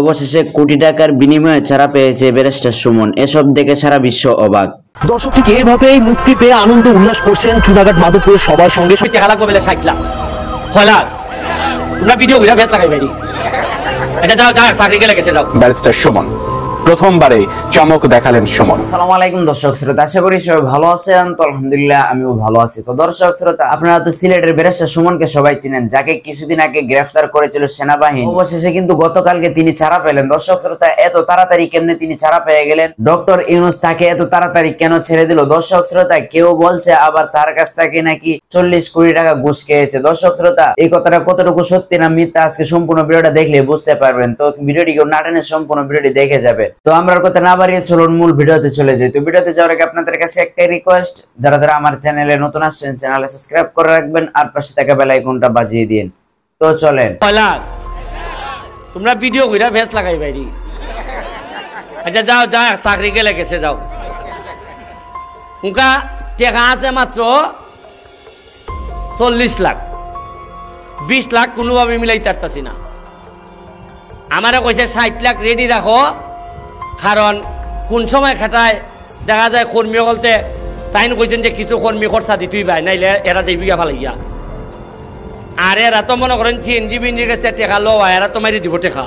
অবশেষে কোটি টাকার বিনিময়ে ছাড়া পেয়েছে ব্যারিস্টার সুমন। এসব দেখে সারা বিশ্ব অবাক। দর্শক ঠিক এভাবেই মুক্তি পেয়ে আনন্দ উল্লাস করছেন চুনাঘাট মাধবপুরের সবার সঙ্গে তুই টাকা লাগবে বলে ষাট লাখ ছয় লাখ তোমরা ভিডিও ঘুরে বেশ লাগাই বাইরি আচ্ছা যাও যাও চাকরিকে লেগেছে যাও। ব্যারিস্টার সুমন। প্রথমবারে চমক দেখালেন সুমন। আসসালামু আলাইকুম দর্শক শ্রোতা, আশা করি সবাই ভালো আছেন। তো আলহামদুলিল্লাহ আমিও ভালো আছি। তো দর্শক শ্রোতা, আপনারা তো সিলেটের ব্যারিস্টার সুমনকে সবাই চিনেন, যাকে কিছুদিন আগে গ্রেফতার করেছিল সেনাবাহিনী। অবশেষে কিন্তু গতকালকে তিনি ছাড়া পেলেন। দর্শক শ্রোতা, এত তাড়াতাড়ি কেমনে তিনি ছাড়া পেয়ে গেলেন? ডক্টর ইউনুস তাকে এত তাড়াতাড়ি কেন ছেড়ে দিল? দর্শক শ্রোতা, কেউ বলছে আবার তার কাছ থেকে নাকি চল্লিশ কোটি টাকা ঘুষ খেয়েছে। দর্শক শ্রোতা, এই কথাটা কতটুকু সত্যি না মিথ্যা, আজকে সম্পূর্ণ ভিডিওটা দেখলে বুঝতে পারবেন। তো ভিডিওটি কেউ না টেনে সম্পূর্ণ ভিডিওটি দেখে যাবে। তো আমরা কথা না বাড়িয়ে চলুন মূল ভিডিওতে চলে যাই। তো ভিডিওতে যাওয়ার আগে আপনাদের কাছে একটাই রিকোয়েস্ট যারা যারা আমার চ্যানেলে নতুন আসছেন চ্যানেলে সাবস্ক্রাইব করে রাখবেন আর পাশে থাকা বেল আইকনটা বাজিয়ে দিন। তো চলেন। তোমরা ভিডিও ঘুরে বেশ লাগাই বাইরি। আচ্ছা যাও যাও, চাকরি গেলে গেছে, যাও। উনকা টাকা আছে মাত্র চল্লিশ লাখ। বিশ লাখ কোনোভাবে মিলাই তারতাছি না। আমারে কইছে ষাট লাখ রেডি রাখো। কারণ কোন সময় খাটায় দেখা যায় কর্মী বলতে তাইন কইছেন যে কিছু কর্মী খরচা দিতেই পাই নাইলে এরা যাইবি গা ভালাইয়া আর এরা তো মনে করেন সিএনজি বিএনজির কাছে টেকা লো এরা তো মারি দিব টেকা।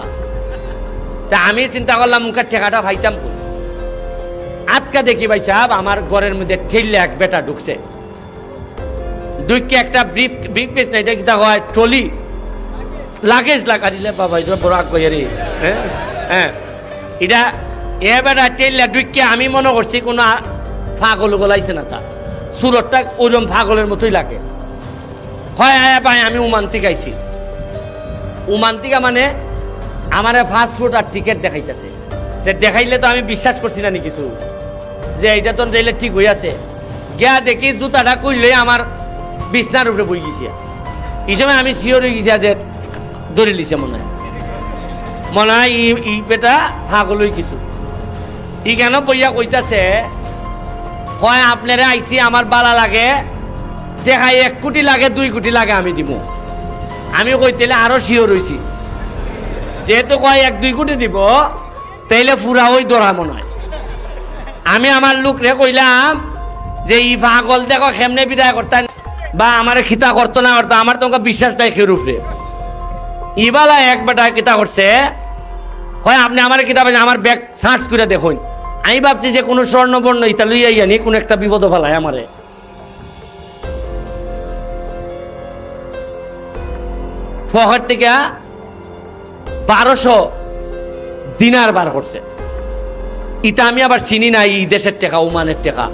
তা আমি চিন্তা করলাম মুখের টেকাটা ভাইতাম। আজকা দেখি ভাই সাহেব আমার ঘরের মধ্যে ঠেললে এক বেটা ঢুকছে। দুইকে একটা ব্রিফ ব্রিফ পেস না এটা কিতা হয় ট্রলি। লাগেজ লাগা দিলে বাবা এটা বড় আগ হ্যাঁ হ্যাঁ। এটা এ বেটা দুইকে আমি মনে করছি কোনো পাগল গলাইছে না তা। সুরতটা ওইরকম পাগলের মতোই লাগে। হয় আয়া পাই আমি উমান্তিক আইছি। উমান্তিকা মানে আমার ফাস্টফুড আর টিকিট দেখাইতেছে। দেখাইলে তো আমি বিশ্বাস করছি না নি কিছু। যে এইটা তো দিলে ঠিক হয়ে আছে। গিয়া দেখি জুতাটা কইলে আমার বিছনার উপরে বই গেছি। সময় আমি শিওর হয়ে গেছি যে ধরে লিছে মনে হয়। মনে হয় ই বেটা ফাগলই কিছু। ই কেন বইয়া কইতাছে? হয় আপনারা আইসি আমার বালা লাগে দেখাই এক কোটি লাগে, দুই কোটি লাগে আমি দিব আমি কইতেলে আরও শিওর হইছি। যেহেতু কয় এক দুই কোটি দিব, তাইলে পুরা ওই দরা মনে হয়। আমি আমার লোকরে কইলাম যে ই পাগল দেখো কেমনে বিদায় করতেন বা আমার খিতা করতো না করতো, আমার তোমাকে বিশ্বাস নাই খের উপরে। ইবালা এক বেটা কিতা করছে হয় আপনি আমার কিতাব আমার ব্যাগ সার্চ করে দেখুন। আমি ভাবছি যে কোনো স্বর্ণবর্ণ ইতা লইয়া আনি কোনো একটা বিপদ ফেলায় আমারে। ফহর থেকে বারোশো দিনার বার করছে। ইটা আমি আবার চিনি না, এই দেশের টাকা, ওমানের টাকা।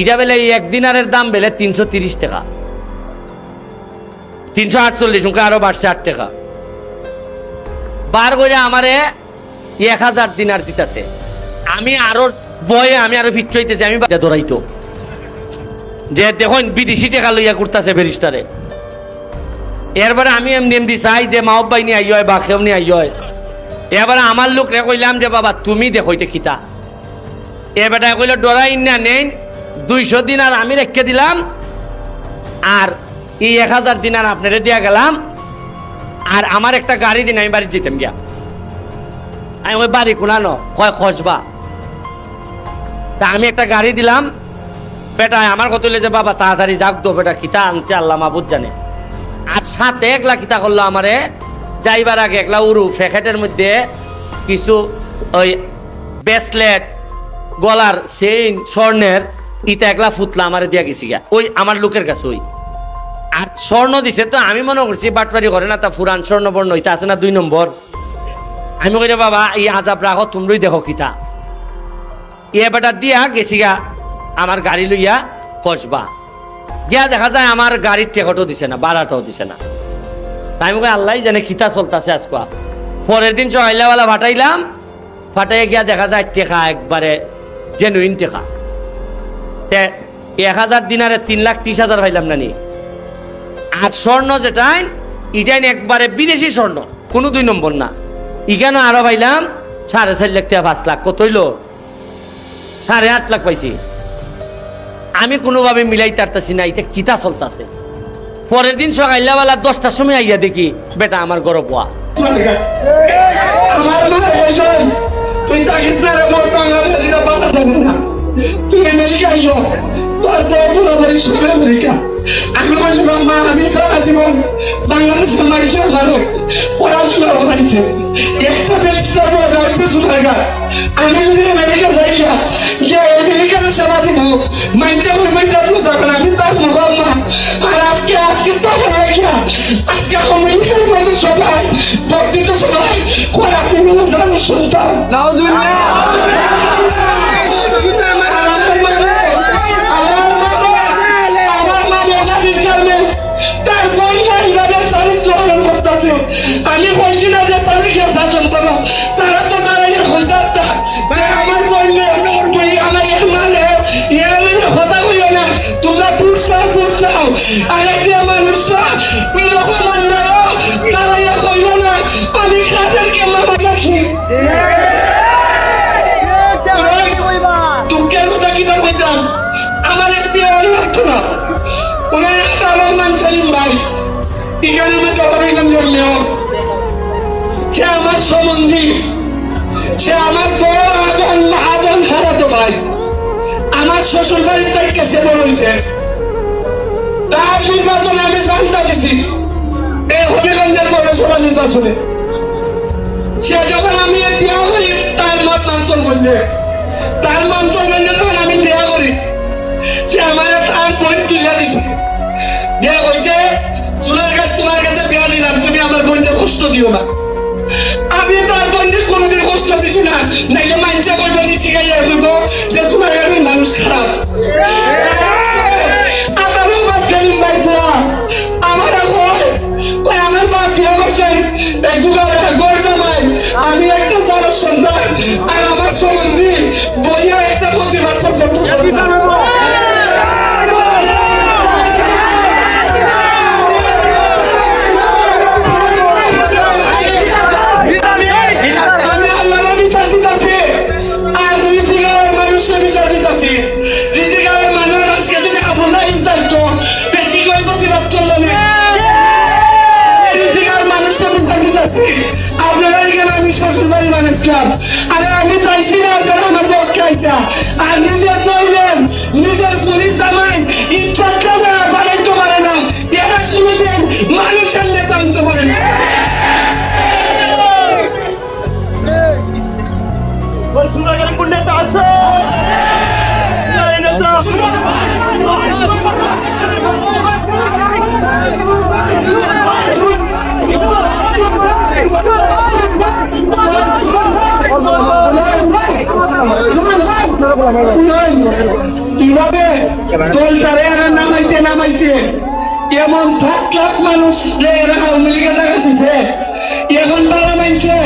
ইটা বেলে এক দিনারের দাম বেলে তিনশো তিরিশ টাকা। তিনশো আটচল্লিশ, ওকে আরও বাড়ছে আট টাকা। বার করে আমারে এক হাজার দিনার দিতেছে। আমি আরও বয়ে আমি আরও ফিট হইতেছি আমি বাদে ধরাইতো যে দেখুন বিদেশি টাকা লইয়া করতেছে ব্যারিস্টারে। এরপরে আমি এমনি এমনি চাই যে মা বাই নিয়ে আইয় বা কেউ নিয়ে আই হয় এবারে আমার লোক রে কইলাম যে বাবা তুমি দেখো এটা কিতা? এ বেটা কইলে ডরাই না নেই দুইশো দিন আর আমি রেখে দিলাম। আর এই এক হাজার দিন আর আপনারে দিয়া গেলাম। আর আমার একটা গাড়ি দিন আমি বাড়ি যেতাম গিয়া। আমি ওই বাড়ি কোনানো কয় খসবা। তা আমি একটা গাড়ি দিলাম। বেটা, আমার কত যে, বাবা, তাড়াতাড়ি যাক দো বেটা কিতা আনতে আল্লাহ মাবুদ জানে। আর সাথে একলা কিতা করল আমারে, যাইবার আগে একলা উরু প্যাকেটের মধ্যে কিছু ওই ব্রেসলেট, গলার চেইন, স্বর্ণের ইটা একলা ফুতলা আমারে দিয়া গেছি গা ওই আমার লোকের কাছে ওই। আর স্বর্ণ দিছে তো, আমি মনে করছি বাটপারি করে না, তা ফুরান স্বর্ণ বর্ণ ইটা আছে না দুই নম্বর। আমি কইলে বাবা, এই আজাব রাখো, তোমরাই দেখো কিতা। ইয়ে বেটা দিয়া গেছি গা আমার গাড়ি লইয়া কসবা গিয়া দেখা যায় আমার গাড়ির টেকটও দিছে না ভাড়াটাও দিছে না। তাই আমি কই আল্লাহ জানে কিতা চলতেছে আজকে পরের দিন সকাইলাওয়ালা ফাটাইলাম ফাটাই গিয়া দেখা যায় টেকা একবারে জেনুইন টেকা তে, এক হাজার দিনারে তিন লাখ ত্রিশ হাজার পাইলাম না নি আর স্বর্ণ যেটাই ইটাই একবারে বিদেশি স্বর্ণ, কোনো দুই নম্বর না। ইখানে আরও পাইলাম সাড়ে চার লাখ থেকে পাঁচ লাখ, কত হইল? সাড়ে আট লাখ পাইছি। আমি কোনোভাবে মিলাই তারতাছি না এটা কিতা চলতাছে। পরের দিন সকালবেলা দশটার সময় আইয়া দেখি, বেটা আমার গরব হওয়া আমি সারা জীবন বাংলাদেশের মানুষের পড়াশোনা একটা ব্যক্তির পর রাখতে শোনাগা আমি যদি আমেরিকা যাই গা আমেরিকার সেবা দিব। মাইনছে আমার পূজা করে আমি তার মোবাইল না আর আজকে আজকে হয়ে আজকে আমেরিকার মানুষ সবাই বর্ধিত সবাই করে আপনি বলে জানো সুলতান? আমি এখানে আমি দলারিগান জন্মেও সে আমার সম্বন্ধী আমার বড় আদন আদন হারাতো ভাই, আমার শ্বশুর বাড়ির থেকে সে বলেছে তার নির্বাচনে আমি জানতে গেছি এই হবিগঞ্জের পৌরসভা নির্বাচনে। সে যখন আমি বিয়ে করি, তার মত মান্তর করলে, তার মন্তর করলে যখন আমি বিয়ে করি। সে আমার তার বোন তুলে দিছে। বিয়ে কইছে চুলের কাছে তোমার কাছে বিয়া দিলাম তুমি আমার বোনকে কষ্ট দিও না। আমি তার বোনকে কোনোদিন কষ্ট দিছি না। নাইলে মাইনসা করবে নিচে গাইয়া বলব যে চুলের কাছে মানুষ খারাপ। আমারও বাচ্চা ভাই আমার আমার বাপ গড় জামাই, আমি একটা চালক সন্তান, আর আমার সম্বন্ধী বইয়া একটা প্রতিবাদ পর্যন্ত মানুষের নেতা আনতে পারে না কীভাবে দলটারে নামাইতে নামাইতে এমন থার্ড ক্লাস মানুষ এরা আওয়ামী জায়গা দিছে। এখন তারা মানছে,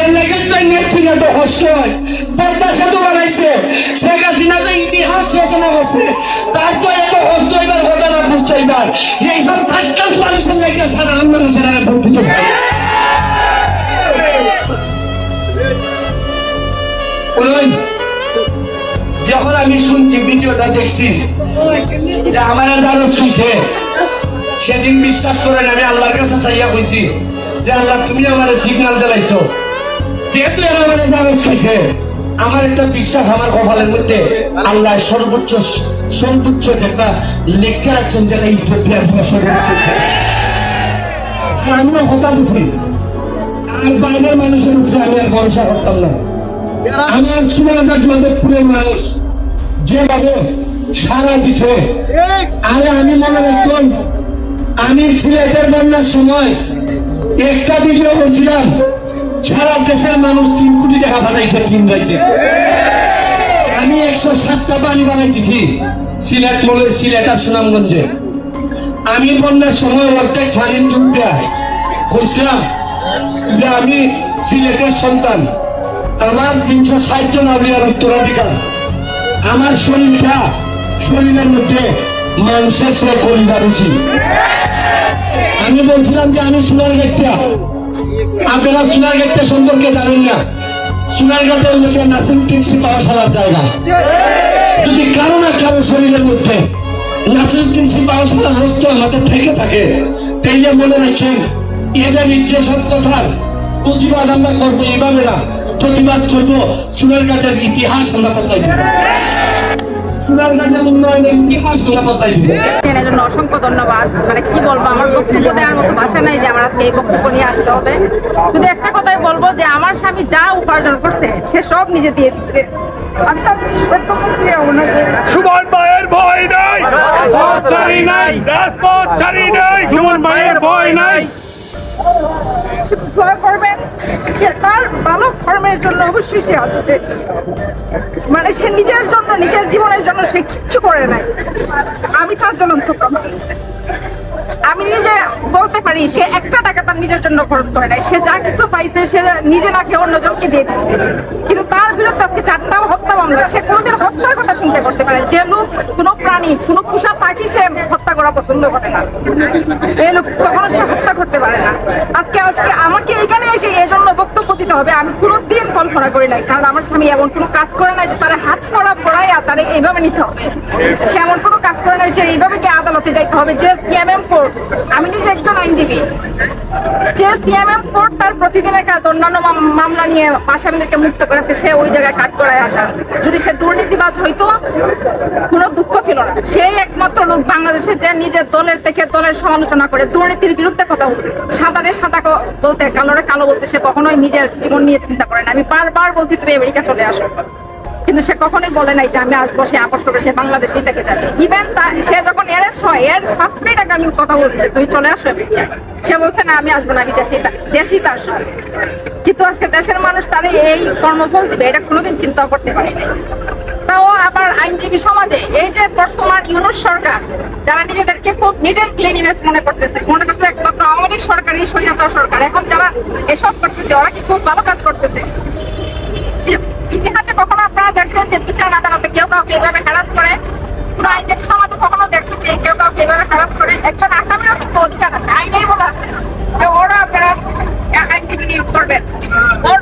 এর লাগে তো হয়। সেতু বানাইছে। শেখ হাসিনা তো ইতিহাস রচনা করছে, তার তো এত এবার এইসব থার্ড ক্লাস মানুষের লাগে যখন আমি শুনছি, ভিডিওটা দেখছি আমার যারা শুইছে সেদিন বিশ্বাস করেন আমি আল্লাহর কাছে চাইয়া বলছি যে আল্লাহ তুমি আমার সিগন্যাল দিলাইছো। যেহেতু আমার শুইছে আমার একটা বিশ্বাস আমার কপালের মধ্যে আল্লাহ সর্বোচ্চ সর্বোচ্চ একটা লেখা রাখছেন যেটা এই প্রক্রিয়ার ফলে সর্বোচ্চ। আর বাইরের মানুষের উপরে আমি আর ভরসা করতাম না। আমার সুনাঘাট মাধবপুরের মানুষ যেভাবে সারা দিছে আরে আমি মনে রাখতাম আমি সিলেটের বন্যার সময় একটা ভিডিও করছিলাম। সারা দেশের মানুষ তিন কোটি টাকা বানাইছে তিন রাইতে। আমি একশো সাতটা পানি বানাইতেছি, সিলেট বলে সিলেট আর সুনামগঞ্জে। আমি বন্যার সময় ওয়ার্কাই ফারিন যুগটা কইছিলাম যে আমি সিলেটের সন্তান। আমার তিনশো ষাট জন আউলিয়ার উত্তরাধিকার। আমার শরীরটা শরীরের মধ্যে মাংসের সে কলিদা বেশি আমি বলছিলাম যে আমি সোনার গেটটা। আপনারা সোনার গেটটা সম্পর্কে জানেন না। সোনার গেটে নাসিম পাওয়া সারার জায়গা। যদি কারও না কারও শরীরের মধ্যে নাসিম কিনসি পাওয়া সারার রক্ত আমাদের থেকে থাকে, তাইলে মনে রাখেন এদের যেসব কথার প্রতিবাদ আমরা করব এইভাবে না। প্রতিবাদ করব সোনার গাছের ইতিহাস আমরা বাঁচাই অসংখ্য ধন্যবাদ। মানে কি বলব আমার বক্তব্য দেওয়ার মতো ভাষা নাই যে আমার আজকে এই বক্তব্য নিয়ে আসতে হবে। শুধু একটা কথাই বলব যে আমার স্বামী যা উপার্জন করছে সে সব নিজে দিয়ে দিচ্ছে। সুমন ভাইয়ের ভয় নাই। রাজপথ ছাড়ি নাই রাজপথ ছাড়ি নাই। সুমন ভাইয়ের ভয় নাই। শুধু দোয়া করবেন যে তার ভালো কর্মের জন্য অবশ্যই সে আসবে। মানে সে নিজের জন্য, নিজের জীবনের জন্য সে কিচ্ছু করে নাই। আমি তার জন্য আমি নিজে বলতে পারি, সে একটা টাকা তার নিজের জন্য খরচ করে নাই। সে যা কিছু পাইছে, সে নিজে না খেয়ে অন্যজনকে দিয়ে দিচ্ছে। কিন্তু তার বিরুদ্ধে আজকে চারটা হত্যা মামলা। সে কোনোদিন হত্যার কথা চিন্তা করতে পারে যে লোক, কোনো প্রাণী, কোনো পোষা পাখি সে হত্যা করা পছন্দ করে না। এই লোক কখনো সে হত্যা করতে পারে না। আজকে আজকে আমাকে এখানে এসে এই জন্য বক্তব্য দিতে হবে। আমি কোনোদিন কল্পনা করি নাই। কারণ আমার স্বামী এমন কোনো কাজ করে নাই তারা হাত পড়া পড়াইয়া তারা এইভাবে নিতে হবে। সে এমন কোনো কাজ করে নাই সে এইভাবে কি আদালতে যাইতে হবে। যে সিএমএম কোর্ট আমি নিজে একজন আইনজীবী। কোর্ট তার প্রতিদিনের কাজ, অন্যান্য মামলা নিয়ে আসামিদেরকে মুক্ত করেছে, সে ওই জায়গায় কাট করায় আসা। যদি সে দুর্নীতিবাজ হইতো, কোনো দুঃখ ছিল না। সেই একমাত্র লোক বাংলাদেশে যে নিজের দলের থেকে দলের সমালোচনা করে দুর্নীতির বিরুদ্ধে কথা বলছে। সাদারে সাদা বলতে কালোরে কালো বলতে সে কখনোই নিজের জীবন নিয়ে চিন্তা করে না। আমি বারবার বলছি, তুমি আমেরিকা চলে আসো। কিন্তু সে কখনোই বলে নাই যে আমি আসব, সে আপোষ করবে, সে বাংলাদেশেই থেকে যাবে। ইভেন সে যখন অ্যারেস্ট হয়, এর ফার্স্ট মিনিট আগে আমি কথা বলছি, তুমি চলে আসো সে বলছে, না, আমি আসব না, আমি দেশেই দেশেই তার সঙ্গে কিন্তু আজকে দেশের মানুষ তার এই কর্মফল দিবে, এটা কোনোদিন চিন্তা করতে পারে তাও আবার আইনজীবী সমাজে, এই যে বর্তমান ইউনুস সরকার, যারা নিজেদেরকে খুব নিডেল ক্লিনিনেস মনে করতেছে, মনে করতে একমাত্র আওয়ামী লীগ সরকারই স্বৈরাচার সরকার। এখন যারা এসব করতেছে, ওরা কি খুব ভালো কাজ করতেছে? ইতিহাসে কখনো আপনারা দেখছেন যে বিচার আদালতে কেউ কাউকে এভাবে হ্যারাস করে? পুরো আইনজীবী সমাজে কখনো দেখছেন যে কেউ কাউকে এভাবে হ্যারাস করে? একজন আসামিরও কিন্তু অধিকার আছে আইনেই বলা আছে। যে ওরা আপনারা আইনজীবী নিয়োগ করবেন। ওর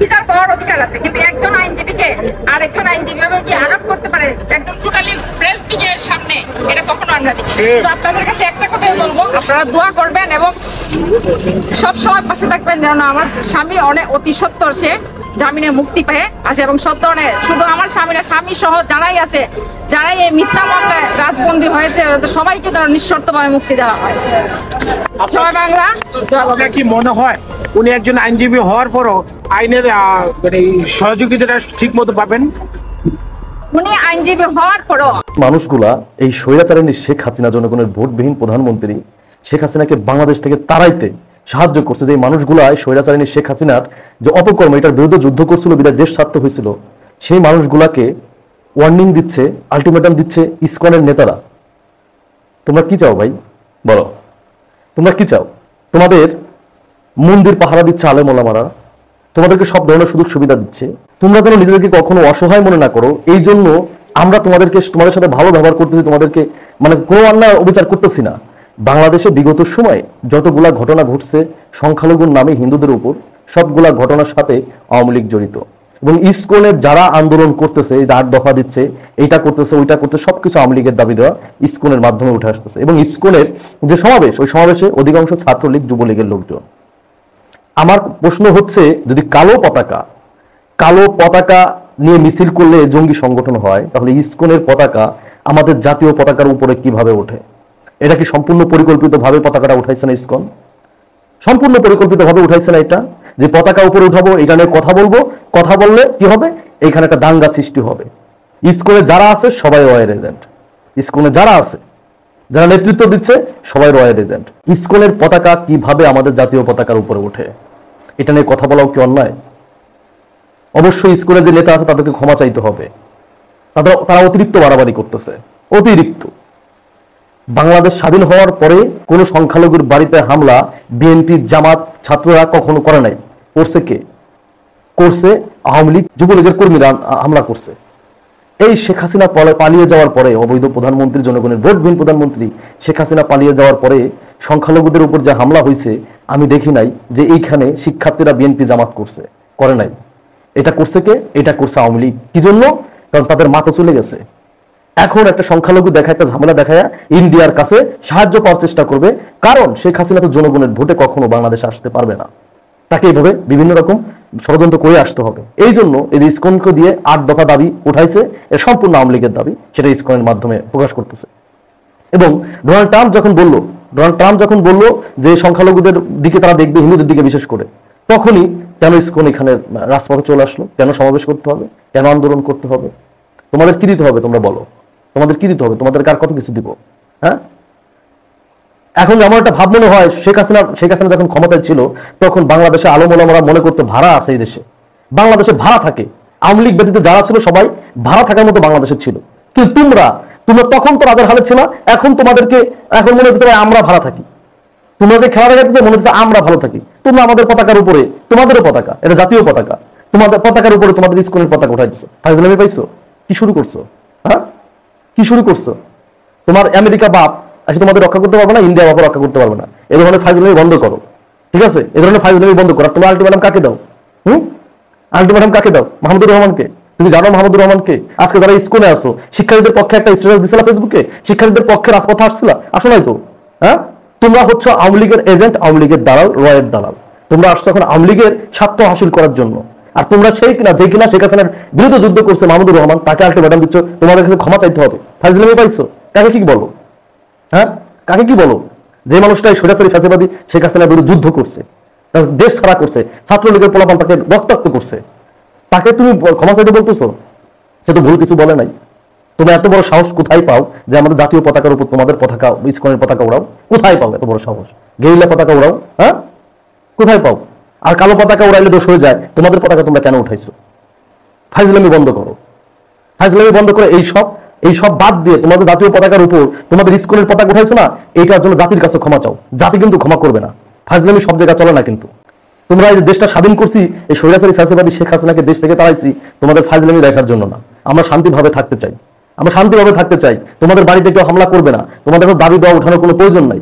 বিচার পাওয়ার অধিকার আছে কিন্তু একজন আইনজীবীকে আর একজন আইনজীবী কি আঘাত করতে পারে? একদম টোটালি প্রেস বিজয়ের সামনে এটা কখনো আমরা দেখি শুধু আপনাদের কাছে একটা কথাই বলব আপনারা দোয়া করবেন এবং সব সময় পাশে থাকবেন যেন আমার স্বামী অনেক অতি সত্তর সে। জামিনে মুক্তি পেয়ে আসে এবং সত্য অনেক শুধু আমার স্বামীরা স্বামী সহ যারাই আছে যারাই এই মিথ্যা মামলায় রাজবন্দী হয়েছে সবাইকে যেন নিঃশর্তভাবে মুক্তি দেওয়া হয়। জয় বাংলা। কি মনে হয় উনি একজন আইনজীবী হওয়ার পরও আইনের আহ, মানে সহযোগিতাটা ঠিক মতো পাবেন? উনি আইনজীবী হওয়ার পরও মানুষগুলা এই স্বৈরাচারিণী শেখ হাসিনা জনগণের ভোটবিহীন প্রধানমন্ত্রী শেখ হাসিনাকে বাংলাদেশ থেকে তাড়াইতে সাহায্য করছে যে এই মানুষগুলা এই স্বৈরাচারিণী শেখ হাসিনার যে অপকর্ম, এটার বিরুদ্ধে যুদ্ধ করছিল, বিদায় দেশ ছাড়তে হয়েছিল, সেই মানুষগুলাকে ওয়ার্নিং দিচ্ছে আলটিমেটাম দিচ্ছে ইসকনের নেতারা। তোমরা কি চাও ভাই? বলো। তোমরা কি চাও? তোমাদের মন্দির পাহারা দিচ্ছে আলেমোলামারা তোমাদেরকে সব ধরনের সুযোগ সুবিধা দিচ্ছে। তোমরা যেন নিজেদেরকে কখনো অসহায় মনে না করো এই জন্য আমরা তোমাদেরকে, তোমাদের সাথে ভালো ব্যবহার করতেছি, তোমাদেরকে মানে কোনো অন্যায় অবিচার করতেছি না। বাংলাদেশে বিগত সময়ে যতগুলা ঘটনা ঘটছে, সংখ্যালঘুর নামে হিন্দুদের উপর, সবগুলা ঘটনার সাথে আওয়ামী লীগ জড়িত। এবং ইসকনের যারা আন্দোলন করতেছে যার দফা দিচ্ছে, এইটা করতেছে, ওইটা করতে সবকিছু আওয়ামী লীগের দাবি দেওয়া ইসকনের মাধ্যমে উঠে আসতেছে। এবং ইসকনের যে সমাবেশ, ওই সমাবেশে অধিকাংশ ছাত্রলীগ, যুবলীগের লোকজন। আমার প্রশ্ন হচ্ছে, যদি কালো পতাকা কালো পতাকা নিয়ে মিছিল করলে জঙ্গি সংগঠন হয়, তাহলে ইসকনের পতাকা আমাদের জাতীয় পতাকার উপরে কীভাবে ওঠে? এটা কি সম্পূর্ণ পরিকল্পিতভাবে পতাকাটা উঠাইছে না ইসকন? সম্পূর্ণ পরিকল্পিতভাবে উঠাইছে না এটা? যে পতাকা উপরে উঠাবো এটা নিয়ে কথা বলব, কথা বললে কি হবে? এখানে একটা দাঙ্গা সৃষ্টি হবে। ইসকনে যারা আছে, সবাই রয়্যাল এজেন্ট ইসকনে যারা আছে, যারা নেতৃত্ব দিচ্ছে, সবাই রয়্যাল এজেন্ট ইসকনের পতাকা কীভাবে আমাদের জাতীয় পতাকার উপরে ওঠে? এটা নিয়ে কথা বলাও কি অন্যায়? অবশ্যই স্কুলে যে নেতা আছে, তাদেরকে ক্ষমা চাইতে হবে। তাদের, তারা অতিরিক্ত বাড়াবাড়ি করতেছে। অতিরিক্ত। বাংলাদেশ স্বাধীন হওয়ার পরে কোনো সংখ্যালঘুর বাড়িতে হামলা বিএনপি, জামাত, ছাত্ররা কখনো করে নাই। করছে কে? করছে আওয়ামী লীগ, যুবলীগের কর্মীরা হামলা করছে। এই শেখ হাসিনা পালিয়ে যাওয়ার পরে অবৈধ প্রধানমন্ত্রী, জনগণের ভোটবিহীন প্রধানমন্ত্রী শেখ হাসিনা পালিয়ে যাওয়ার পরে সংখ্যালঘুদের উপর যে হামলা হয়েছে আমি দেখি নাই যে এইখানে শিক্ষার্থীরা বিএনপি, জামাত করছে, করে নাই। এটা করছে কে? এটা করছে আওয়ামী লীগ। কি জন্য? কারণ তাদের মাথা চলে গেছে। এখন একটা সংখ্যালঘু দেখা একটা ঝামেলা দেখায়, ইন্ডিয়ার কাছে সাহায্য পাওয়ার চেষ্টা করবে। কারণ শেখ হাসিনা তো জনগণের ভোটে কখনো বাংলাদেশে আসতে পারবে না। তাকে এইভাবে বিভিন্ন রকম ষড়যন্ত্র করে আসতে হবে। এই জন্য এই যে ইসকনকে দিয়ে আট দফা দাবি উঠাইছে এর সম্পূর্ণ আওয়ামী লীগের দাবি সেটা ইসকনের মাধ্যমে প্রকাশ করতেছে। এবং ডোনাল্ড ট্রাম্প যখন বলল, ডোনাল্ড ট্রাম্প যখন বলল যে সংখ্যালঘুদের দিকে তারা দেখবে, হিন্দুদের দিকে বিশেষ করে, তখনই কেন ইসকন এখানে রাজপথে চলে আসলো? কেন সমাবেশ করতে হবে? কেন আন্দোলন করতে হবে? তোমাদের কি দিতে হবে তোমরা বলো। তোমাদের কি দিতে হবে? তোমাদের কার কত কিছু দিব? হ্যাঁ? এখন এমন একটা ভাব মনে হয়, শেখ হাসিনা শেখ হাসিনা যখন ক্ষমতায় ছিল, তখন বাংলাদেশে আলম ওলামারা মনে করতে ভাড়া আছে এই দেশে। বাংলাদেশে ভাড়া থাকে। আওয়ামী লীগ ব্যতীত যারা ছিল সবাই ভাড়া থাকার মতো বাংলাদেশে ছিল। কিন্তু তোমরা তোমরা তখন তো রাজার হালে ছিল, এখন তোমাদেরকে, এখন মনে হচ্ছে আমরা ভাড়া থাকি। তোমরা যে খেলা দেখাচ্ছ মনে হচ্ছে আমরা ভালো থাকি। তোমরা আমাদের পতাকার উপরে, তোমাদেরও পতাকা, এটা জাতীয় পতাকা। তোমাদের পতাকার উপরে তোমাদের স্কুলের পতাকা উঠাইছো ফাইজলামি পাইছো? কি শুরু করছ? কি শুরু করছ? তোমার আমেরিকা বাপ আসলে তোমাদের রক্ষা করতে পারবে না, ইন্ডিয়া বাপ রক্ষা করতে পারবে না। এ ধরনের ফাইজলামি বন্ধ করো, ঠিক আছে? এ ধরনের ফাইজলামি বন্ধ করো। তোমার আলটিমেটাম কাকে দাও? হুম? আলটিমেটাম কাকে দাও? মাহমুদুর রহমানকে। তুমি জানো মাহমুদুর রহমানকে? আজকে যারা স্কুলে আসো, শিক্ষার্থীদের পক্ষে একটা স্ট্যাটাস দিছিলা ফেসবুকে? শিক্ষার্থীদের পক্ষে রাজপথে আসছিলা আসো নাই তো? হ্যাঁ? তোমরা হচ্ছে আওয়ামী লীগের এজেন্ট আওয়ামী লীগের দালাল, রয়ের দালাল। তোমরা আসছো এখন আওয়ামী লীগের স্বার্থ হাসিল করার জন্য। আর তোমরা সেই কিনা, যে কিনা শেখ হাসিনার বিরুদ্ধে যুদ্ধ করছে মাহমুদুর রহমান, তাকে আলটিমেটাম দিচ্ছ। তোমাদের কাছে ক্ষমা চাইতে হবে। ফাইজলামি পাইছো? কাকে কি বলো? হ্যাঁ? কাকে কি বলো? যে মানুষটা এই সৈরাচারী ফ্যাসিবাদী, শেখ হাসিনার বিরুদ্ধে যুদ্ধ করছে, তার দেশ ছাড়া করছে, ছাত্রলীগের পোলাপান তাকে রক্তাক্ত করছে। তাকে তুমি ক্ষমা চাইতে বলতেছো? সে তো ভুল কিছু বলে নাই। তুমি এত বড় সাহস কোথায় পাও যে আমাদের জাতীয় পতাকার উপর তোমাদের পতাকা, ইস্কনের পতাকা উড়াও? কোথায় পাও এত বড় সাহস? গেরিলা পতাকা উড়াও? হ্যাঁ? কোথায় পাও? আর কালো পতাকা উড়াইলে দোষ হয়ে যায়, তোমাদের পতাকা তোমরা কেন উঠাইছো? ফাইজলামি বন্ধ করো। ফাইজলামি বন্ধ করে এই সব এই সব বাদ দিয়ে তোমাদের জাতীয় পতাকার উপর তোমাদের স্কুলের পতাকা উঠাইছো না এইটার জন্য জাতির কাছে ক্ষমা চাও। জাতি কিন্তু ক্ষমা করবে না। ফাজলামি সব জায়গায় চলে না কিন্তু। তোমরা এই দেশটা স্বাধীন করছি, এই স্বৈরাচারী ফ্যাসিবাদী শেখ হাসিনাকে দেশ থেকে তাড়াইছি, তোমাদের ফাজলামি দেখার জন্য না। আমরা শান্তিভাবে থাকতে চাই। আমরা শান্তিভাবে থাকতে চাই। তোমাদের বাড়িতে কেউ হামলা করবে না। তোমাদের দাবি দেওয়া উঠানোর কোনো প্রয়োজন নাই।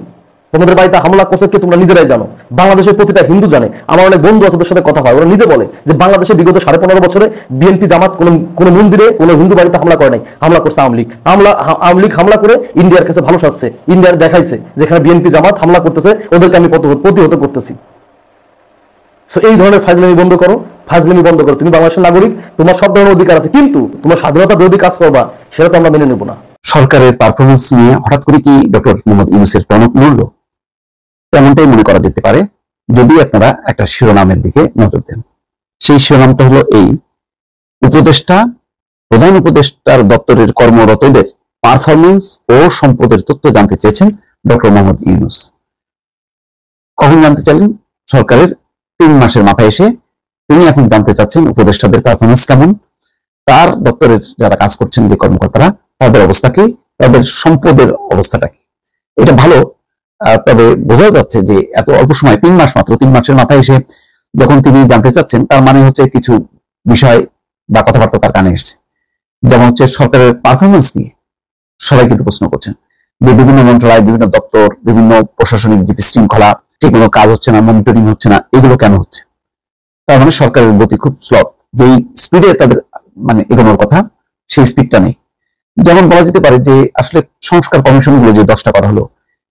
তোমাদের বাড়িতে হামলা করছে কি তোমরা নিজেরাই জানো? বাংলাদেশের প্রতিটা হিন্দু জানে। আমার অনেক বন্ধু আছে সাথে কথা হয়। ওরা নিজে বলে যে বাংলাদেশে বিগত সাড়ে পনেরো বছরে বিএনপি, জামাত কোন কোন মন্দিরে কোন হিন্দু বাড়িতে হামলা করে নাই। হামলা করছে আওয়ামী লীগ। হামলা, আওয়ামী লীগ হামলা করে ইন্ডিয়ার কাছে ভালো সাজছে। ইন্ডিয়ার দেখাইছে যেখানে বিএনপি, জামাত হামলা করতেছে। ওদেরকে আমি প্রতি- প্রতিহত করতেছি। সো এই ধরনের ফাজলামি বন্ধ করো। ফাজলামি বন্ধ করো। তুমি বাংলাদেশের নাগরিক, তোমার সব ধরনের অধিকার আছে। কিন্তু তোমার স্বাধীনতা বিরোধী কাজ করবা, সেটা তো আমরা মেনে নেব না। সরকারের পারফরমেন্স নিয়ে হঠাৎ করে কি ডক্টর মোহাম্মদ ইউনুসের টনক মূল্য তেমনটাই মনে করা যেতে পারে, যদি আপনারা একটা শিরোনামের দিকে নজর দেন। সেই শিরোনামটা হলো এই, উপদেষ্টা, প্রধান উপদেষ্টার দপ্তরের কর্মরতদের পারফরমেন্স ও সম্পদের তথ্য জানতে চেয়েছেন ডক্টর মোহাম্মদ ইউনুস। কখন জানতে চাইলেন? সরকারের তিন মাসের মাথায় এসে তিনি এখন জানতে চাচ্ছেন উপদেষ্টাদের পারফরমেন্স কেমন। তার দপ্তরের যারা কাজ করছেন, যে কর্মকর্তারা তাদের অবস্থা কি? তাদের সম্পদের অবস্থাটা কি? এটা ভালো তবে বোঝা যাচ্ছে যে এত অল্প সময়, তিন মাস মাত্র, তিন মাসের মাথায় এসে যখন তিনি জানতে চাচ্ছেন, তার মানে হচ্ছে কিছু বিষয় বা কথাবার্তা তার কানে এসছে। যেমন হচ্ছে সরকারের পারফরমেন্স নিয়ে সবাই কিন্তু প্রশ্ন করছেন যে বিভিন্ন মন্ত্রণালয়, বিভিন্ন দপ্তর, বিভিন্ন প্রশাসনিক যে বিশৃঙ্খলা, ঠিক কোনো কাজ হচ্ছে না মনিটরিং হচ্ছে না, এগুলো কেন হচ্ছে? তার মানে সরকারের গতি খুব স্লথ যেই স্পিডে তাদের মানে এগোনোর কথা, সেই স্পিডটা নেই। যেমন বলা যেতে পারে যে আসলে সংস্কার কমিশনগুলো যে দশটা করা হলো,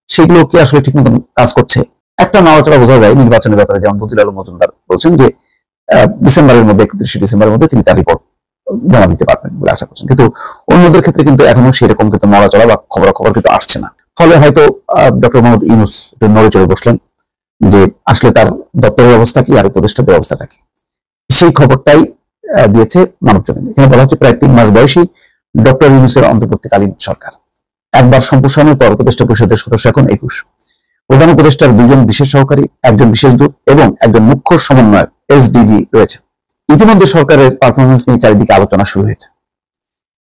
সেগুলো কি আসলে ঠিক মতন কাজ করছে? একটা নড়াচড়া বোঝা যায় নির্বাচনের ব্যাপারে, যেমন বদিল মজুমদার বলছেন যে ডিসেম্বরের মধ্যে, একত্রিশে ডিসেম্বরের মধ্যে তিনি তার রিপোর্ট জমা দিতে পারবেন বলে আশা করছেন। কিন্তু অন্যদের ক্ষেত্রে কিন্তু এখনও সেরকম কিন্তু নড়াচড়া বা খবরাখবর কিন্তু আসছে না। ফলে হয়তো ডক্টর মোহাম্মদ ইউনুস নড়ে চড়ে বসলেন যে, আসলে তার দপ্তরের অবস্থা কি আর উপদেষ্টাদের অবস্থাটা কি? সেই খবরটাই দিয়েছে মানবজমিন। এখানে বলা হচ্ছে প্রায় তিন মাস বয়সী ডক্টর ইউনুসের অন্তর্বর্তীকালীন সরকার। একবার সম্প্রসারণের পর উপদেষ্টা পরিষদের সদস্য এখন একুশ। প্রধান উপদেষ্টার দুজন বিশেষ সহকারী, একজন বিশেষ দূত এবং একজন মুখ্য সমন্বয়ক, এসডিজি, রয়েছে। ইতিমধ্যে সরকারের পারফরমেন্স নিয়ে চারিদিকে আলোচনা শুরু হয়েছে।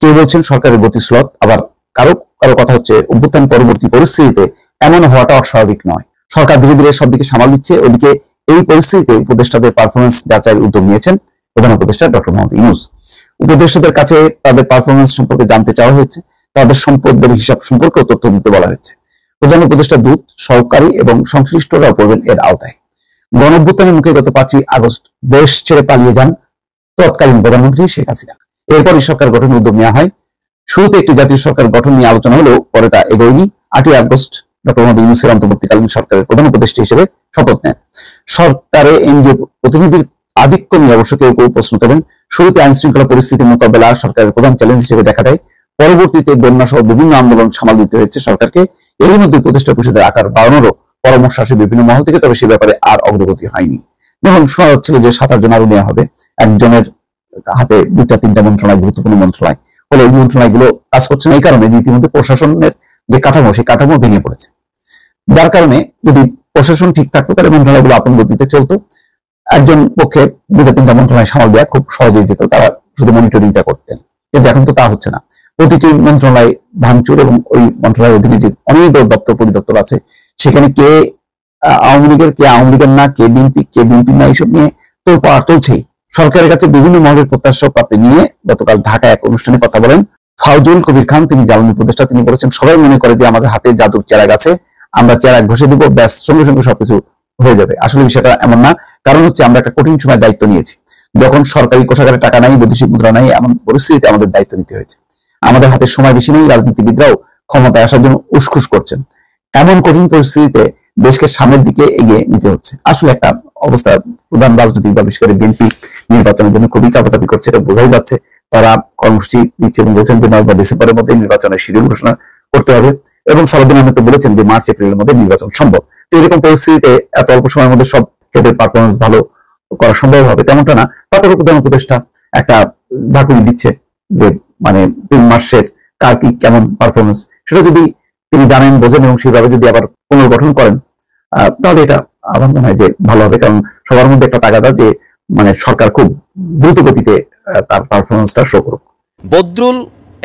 কেউ বলছেন সরকারের গতি স্লথ, আবার কারও কারও কথা হচ্ছে অভ্যুত্থান পরবর্তী পরিস্থিতিতে এমন হওয়াটা অস্বাভাবিক নয়। সরকার ধীরে ধীরে সব দিকে সামাল দিচ্ছে, ওদিকে এই পরিস্থিতিতে উপদেষ্টাদের পারফরমেন্স যাচাইয়ের উদ্যোগ নিয়েছেন প্রধান উপদেষ্টা ডক্টর মোহাম্মদ ইউনুস। উপদেষ্টাদের কাছে তাদের পারফরমেন্স সম্পর্কে জানতে চাওয়া হয়েছে। তাদের সম্পদের হিসাব সম্পর্কেও তথ্য দিতে বলা হয়েছে। প্রধান উপদেষ্টা দূত, সহকারী এবং সংশ্লিষ্টরাও পড়বেন এর আওতায়। গণঅভ্যুত্থানের মুখে গত পাঁচই আগস্ট দেশ ছেড়ে পালিয়ে যান তৎকালীন প্রধানমন্ত্রী শেখ হাসিনা। এরপরই সরকার গঠনের উদ্যোগ নেওয়া হয়। শুরুতে একটি জাতীয় সরকার গঠন নিয়ে আলোচনা হলেও পরে তা এগোয়নি। আটই আগস্ট ডক্টর মোহাম্মদ ইউনুসের অন্তর্বর্তীকালীন সরকারের প্রধান উপদেষ্টা হিসেবে শপথ নেন। সরকারে এনজিও প্রতিনিধির আধিক্য নিয়ে অবশ্য কেউ কেউ প্রশ্ন তোলেন। শুরুতে আইন শৃঙ্খলা পরিস্থিতি মোকাবেলা সরকারের প্রধান চ্যালেঞ্জ হিসেবে দেখা দেয়। পরবর্তীতে বন্যা সহ বিভিন্ন আন্দোলন সামাল দিতে হয়েছে সরকারকে। এর মধ্যে উপদেষ্টা পরিষদের আকার বাড়ানোরও পরামর্শ আসে বিভিন্ন মহল থেকে, তবে সে ব্যাপারে আর অগ্রগতি হয়নি। যেমন শোনা যাচ্ছিল যে সাত আট জন আরও নেওয়া হবে। একজনের হাতে দুইটা, তিনটা মন্ত্রণালয়, গুরুত্বপূর্ণ মন্ত্রণালয়। ফলে এই মন্ত্রণালয়গুলো কাজ করছে না। এই কারণে ইতিমধ্যে প্রশাসনের যে কাঠামো, সেই কাঠামো ভেঙে পড়েছে। যার কারণে যদি প্রশাসন ঠিক থাকতো, তাহলে মন্ত্রণালয়গুলো আপন গতিতে চলতো। একজন পক্ষে দুটা তিনটা মন্ত্রণালয় সামাল দেওয়া খুব সহজেই যেত, তারা শুধু মনিটরিংটা করতেন। কিন্তু এখন তো তা হচ্ছে না। প্রতিটি মন্ত্রণালয় ভাঙচুর এবং ওই মন্ত্রণালয়ের অধীনে যে অনেকগুলো দপ্তর পরিদপ্তর আছে, সেখানে কে আওয়ামী লীগের কে, আওয়ামী লীগের না, কে বিএনপি কে বিএনপি না, এইসব নিয়ে তো পাওয়ার চলছেই। সরকারের কাছে বিভিন্ন মহলের প্রত্যাশা প্রাপ্তি নিয়ে গতকাল ঢাকায় এক অনুষ্ঠানে কথা বলেন ফাউজুল কবির খান। তিনি জ্বালানি উপদেষ্টা, তিনি বলেছেন, সবাই মনে করে যে আমাদের হাতে জাদুর চেরাগ আছে, আমরা চেরাগ ঘষে দিব, ব্যাস, সঙ্গে সঙ্গে সবকিছু হয়ে যাবে। আসলে বিষয়টা এমন না। কারণ হচ্ছে আমরা একটা কঠিন সময় দায়িত্ব নিয়েছি। যখন সরকারি কোষাগারে টাকা নাই, বৈদেশিক মুদ্রা নাই, এমন পরিস্থিতিতে আমাদের দায়িত্ব নিতে হয়েছে। আমাদের হাতে সময় বেশি নেই, রাজনীতিবিদরাও ক্ষমতায় আসার জন্য উসখুস করছেন। এমন কঠিন পরিস্থিতিতে দেশকে সামনের দিকে এগিয়ে নিতে হচ্ছে। আসলে একটা অবস্থা, প্রধান রাজনৈতিক দল, বিশেষ করে বিএনপি নির্বাচনের জন্য খুবই চাপাচাপি করছে, এটা বোঝাই যাচ্ছে। তারা কর্মসূচি নিচ্ছে এবং বলছেন যে নভেম্বর ডিসেম্বরের মধ্যে নির্বাচনের শিডিউল ঘোষণা করতে হবে। এবং সালাদিন আহমেদ তো বলেছেন যে মার্চ, এপ্রিলের মধ্যে নির্বাচন সম্ভব। এরকম পরিস্থিতিতে এত অল্প সময়ের মধ্যে সব ক্ষেত্রে পারফরমেন্স ভালো করা সম্ভব হবে, তেমনটা না। তারপরে প্রধান উপদেষ্টা একটা ঝাঁকুনি দিচ্ছে যে মানে তিন মাসের কার কি কেমন পারফরমেন্স সেটা যদি তিনি জানেন, বোঝেন এবং সেইভাবে যদি আবার পুনর্গঠন করেন তাহলে এটা আমার মনে হয় যে ভালো হবে। কারণ সবার মধ্যে একটা তাগাদা যে মানে সরকার খুব দ্রুত গতিতে তার পারফরমেন্সটা শো করুক। বদরুল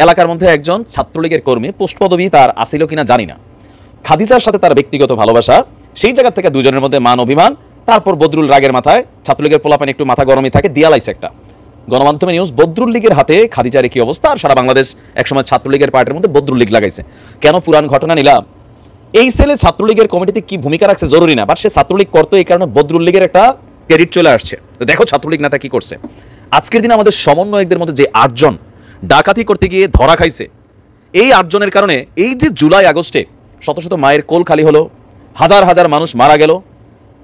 এলাকার মধ্যে একজন ছাত্রলীগের কর্মী পোস্ট পদবি তার আসিল কিনা জানি না। খাদিজার সাথে তার ব্যক্তিগত ভালোবাসা, সেই জায়গা থেকে দুজনের মধ্যে মান অভিমান, তারপর বদরুল রাগের মাথায় ছাত্রলীগের পোলাপান একটু মাথা গরমই থাকে, দিয়ালাইছে একটা। গণমাধ্যমে নিউজ বদরুল লীগের হাতে খাদিজার কি অবস্থা, আর সারা বাংলাদেশ একসময় ছাত্রলীগের পার্টির মধ্যে বদরুল লীগ লাগাইছে। কেন পুরান ঘটনা নিলাম? এই সেলে ছাত্রলীগের কমিটিতে কি ভূমিকা রাখছে জরুরি না বাট সে ছাত্রলীগ করতো এই কারণে বদরুল লীগের একটা ক্রেডিট চলে আসছে। তো দেখো ছাত্রলীগ নেতা কি করছে। আজকের দিনে আমাদের সমন্বয়কদের মধ্যে যে আটজন ডাকাতি করতে গিয়ে ধরা খাইছে, এই আটজনের কারণে এই যে জুলাই আগস্টে শত শত মায়ের কোল খালি হলো, হাজার হাজার মানুষ মারা গেল,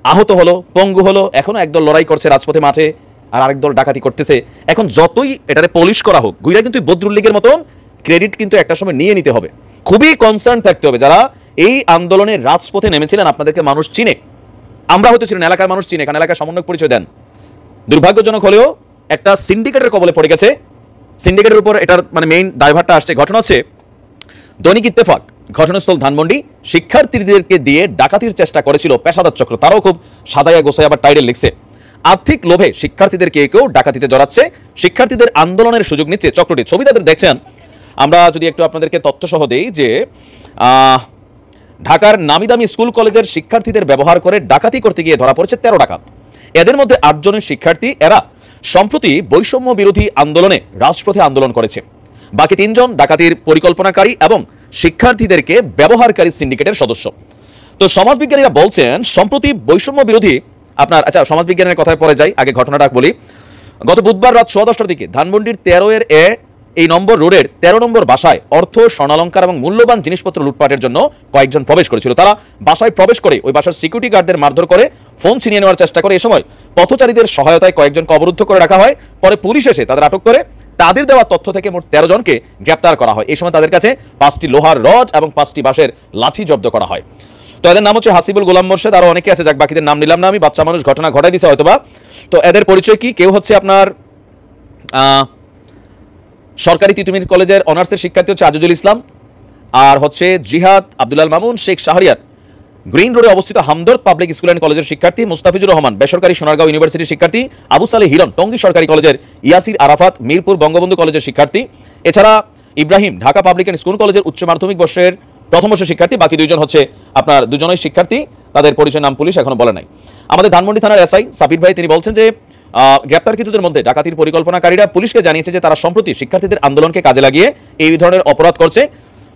আহত হলো, পঙ্গু হলো, এখনও একদল লড়াই করছে রাজপথে মাঠে, আর আরেক দল ডাকাতি করতেছে। এখন যতই এটারে পলিশ করা হোক, গুইরা কিন্তু বদরুল লীগের মতন ক্রেডিট কিন্তু একটা সময় নিয়ে নিতে হবে। খুবই কনসার্ন থাকতে হবে যারা এই আন্দোলনে রাজপথে নেমেছিলেন, আপনাদেরকে মানুষ চিনে। আমরা হয়তো ছিলেন এলাকার মানুষ চিনে, কারণ এলাকার সমন্বয় পরিচয় দেন। দুর্ভাগ্যজনক হলেও একটা সিন্ডিকেটের কবলে পড়ে গেছে। সিন্ডিকেটের উপর এটার মানে মেইন দায়ভারটা আসছে। ঘটনা হচ্ছে দৈনিক ইত্তেফাক। ঘটনাস্থল ধানমন্ডি, শিক্ষার্থীদেরকে দিয়ে ডাকাতির চেষ্টা করেছিল পেশাদার চক্র তারাও খুব সাজাইয়া গোছায় আবার টাইটেল লিখছে। আর্থিক লোভে শিক্ষার্থীদের কেউ ডাকাতিতে জড়াচ্ছে, শিক্ষার্থীদের আন্দোলনের সুযোগ নিচ্ছে চক্রটি। ছবি তাদের দেখছেন। আমরা যদি একটু আপনাদেরকে তথ্য সহ দেই যে ঢাকার নামি দামি স্কুল কলেজের শিক্ষার্থীদের ব্যবহার করে ডাকাতি করতে গিয়ে ধরা পড়েছে তেরো ডাকাত। এদের মধ্যে আটজনের শিক্ষার্থী, এরা সম্প্রতি বৈষম্য বিরোধী আন্দোলনে রাজপথে আন্দোলন করেছে। বাকি তিনজন ডাকাতির পরিকল্পনাকারী এবং শিক্ষার্থীদেরকে ব্যবহারকারী সিন্ডিকেটের সদস্য। তো সমাজবিজ্ঞানীরা বলছেন, সম্প্রতি বৈষম্য বিরোধী আপনার আচ্ছা সমাজবিজ্ঞানের কথায় পরে যাই, আগে ঘটনাটা বলি। গত বুধবার রাত সোয়া দশটার দিকে ধানমন্ডির তেরো এর এ, এই নম্বর রোডের তেরো নম্বর বাসায় অর্থ, স্বর্ণালঙ্কার এবং মূল্যবান জিনিসপত্র লুটপাটের জন্য কয়েকজন প্রবেশ করেছিল। তারা বাসায় প্রবেশ করে ওই বাসার সিকিউরিটি গার্ডদের মারধর করে ফোন ছিনিয়ে নেওয়ার চেষ্টা করে। এ সময় পথচারীদের সহায়তায় কয়েকজনকে অবরুদ্ধ করে রাখা হয়। পরে পুলিশ এসে তাদের আটক করে। তাদের দেওয়া তথ্য থেকে মোট তেরো জনকে গ্রেপ্তার করা হয়। এই সময় তাদের কাছে পাঁচটি লোহার রড এবং পাঁচটি বাঁশের লাঠি জব্দ করা হয়। তো এদের নাম হচ্ছে হাসিবুল গোলাম মোর্শেদ আরও অনেকে আছে যাক বাকিদের নাম নিলাম না আমি, বাচ্চা মানুষ, ঘটনা ঘটাই দিছে হয়তোবা। তো এদের পরিচয় কি? কেউ হচ্ছে আপনার সরকারি তিতুমির কলেজের অনার্সের শিক্ষার্থী হচ্ছে আজিজুল ইসলাম, আর হচ্ছে জিহাদ আব্দুল্লাল মামুন, শেখ শাহরিয়ার। গ্রিন রোডে অবস্থিত হামদর্দ পাবলিক স্কুল অ্যান্ড কলেজের শিক্ষার্থী মুস্তাফিজুর রহমান, বেসরকারি সোনারগাঁও ইউনিভার্সিটির শিক্ষার্থী আবু সালে হিরন টঙ্গী সরকারি কলেজের ইয়াসির আরাফাত, মিরপুর বঙ্গবন্ধু কলেজের শিক্ষার্থী। এছাড়া Ibrahim, Dhaka public and school কলেজের উচ্চ মাধ্যমিক বর্ষের প্রথম বর্ষের শিক্ষার্থী, বাকি দুইজন হচ্ছে আপনার দুজনই শিক্ষার্থী। তাদের পরিচয় নাম পুলিশ এখনও বলে নাই। আমাদের ধানমন্ডি থানার এসআই সাবির ভাই, তিনি বলছেন যে গ্রেপ্তারকৃতদের মধ্যে ডাকাতির পরিকল্পনাকারীরা পুলিশকে জানিয়েছে যে, তারা সম্প্রতি শিক্ষার্থীদের আন্দোলনকে কাজে লাগিয়ে এই ধরনের অপরাধ করছে।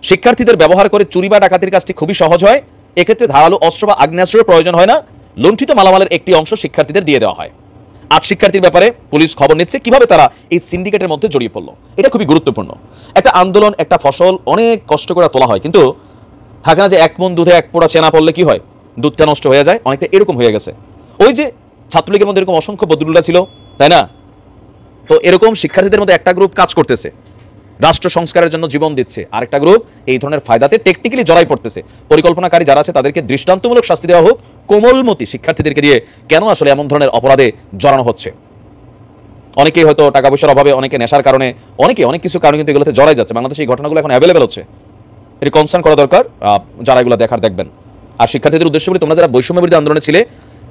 শিক্ষার্থীদের ব্যবহার করে চুরি বা ডাকাতির কাজটি খুবই সহজ হয়। এক্ষেত্রে ধারালো অস্ত্র বা আগ্নেয়াস্ত্রের প্রয়োজন হয় না। লুণ্ঠিত মালামালের একটি অংশ শিক্ষার্থীদের দিয়ে দেওয়া হয়। আট শিক্ষার্থীর ব্যাপারে পুলিশ খবর নিচ্ছে, কীভাবে তারা এই সিন্ডিকেটের মধ্যে জড়িয়ে পড়ল? এটা খুবই গুরুত্বপূর্ণ। একটা আন্দোলন, একটা ফসল, অনেক কষ্ট করে তোলা হয়, কিন্তু থাকে না যে এক মন দুধে এক পোড়া চেনা পড়লে কি হয়? দুধটা নষ্ট হয়ে যায়, অনেকটা এরকম হয়ে গেছে। ওই যে ছাত্রলীগের মধ্যে এরকম অসংখ্য বদরুল্লাহ ছিল, তাই না? তো এরকম শিক্ষার্থীদের মধ্যে একটা গ্রুপ কাজ করতেছে। রাষ্ট্র সংস্কারের জন্য জীবন দিচ্ছে। আরেকটা গ্রুপ এই ধরনের ফায়দাতে টেকনিক্যালি জড়াই পড়তেছে। পরিকল্পনাকারী যারা আছে, তাদেরকে দৃষ্টান্তমূলক শাস্তি দেওয়া হোক, কোমলমতি শিক্ষার্থীদেরকে দিয়ে কেন আসলে এমন ধরনের অপরাধে জড়ানো হচ্ছে? অনেকেই হয়তো টাকা পয়সার অভাবে, অনেকে নেশার কারণে, অনেকে অনেক কিছু কারণে কিন্তু এগুলোতে জড়াই যাচ্ছে। বাংলাদেশে এই ঘটনাগুলো এখন অ্যাভেলেবেল হচ্ছে। এটি কনসার্ন করা দরকার। যারা এগুলো দেখার দেখবেন। আর শিক্ষার্থীদের উদ্দেশ্য বলি, তোমরা যারা বৈষম্য বিরোধী আন্দোলনে ছিলে,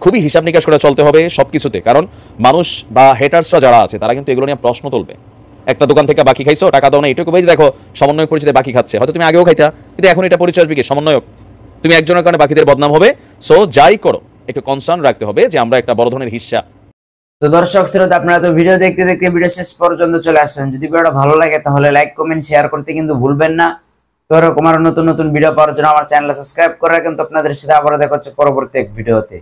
খুবই হিসাব নিকাশ করে চলতে হবে সব কিছুতে কারণ মানুষ বা হেটার্সরা যারা আছে, তারা কিন্তু এগুলো নিয়ে প্রশ্ন তুলবে। একটা দোকান থেকে বাকি খাইছো, টাকা দাও না এটুকু ভাই দেখো, সমন্বয়ক পরিচিত বাকি খাচ্ছে। হয়তো তুমি আগেও খাইতা, কিন্তু এখন এটা পরিচয় আসবে কি? সমন্বয়ক। তুমি একজনের কারণে বাকিদের বদনাম হবে, সো যাই করো, একটু কনসার্ন রাখতে হবে যে আমরা একটা বড় ধরনের হিস্সা তো দর্শক, শ্রোতা, আপনারা তো ভিডিও দেখতে দেখতে ভিডিও শেষ পর্যন্ত চলে আসছেন। যদি ভিডিওটা ভালো লাগে, তাহলে লাইক, কমেন্ট শেয়ার করতে কিন্তু ভুলবেন না। তো এরকম আরও নতুন নতুন ভিডিও পাওয়ার জন্য আমার চ্যানেল সাবস্ক্রাইব করে রাখেন। তো আপনাদের সাথে আবারও দেখা হচ্ছে পরবর্তী এক ভিডিওতে।